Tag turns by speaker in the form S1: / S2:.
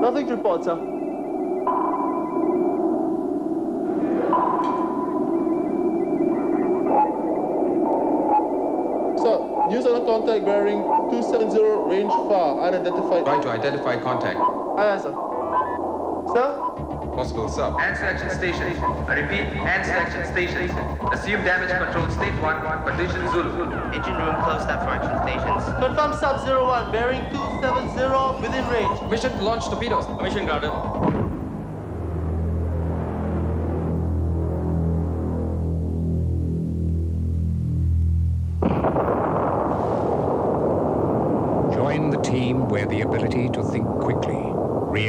S1: report, sir.
S2: Sir, news on a contact bearing 270 range far, unidentified.
S3: Trying to identify contact.
S1: Aye, aye, sir. Sir?
S3: Possible sub.
S4: Hand selection station. I repeat, hand selection station. Assume damage control state 1, condition Zulu.
S5: Engine room closed up for action stations.
S1: Confirm sub 01, bearing 270 within range.
S3: Mission to launch torpedoes.
S1: Mission grounded.
S6: Join the team where the ability to think quickly really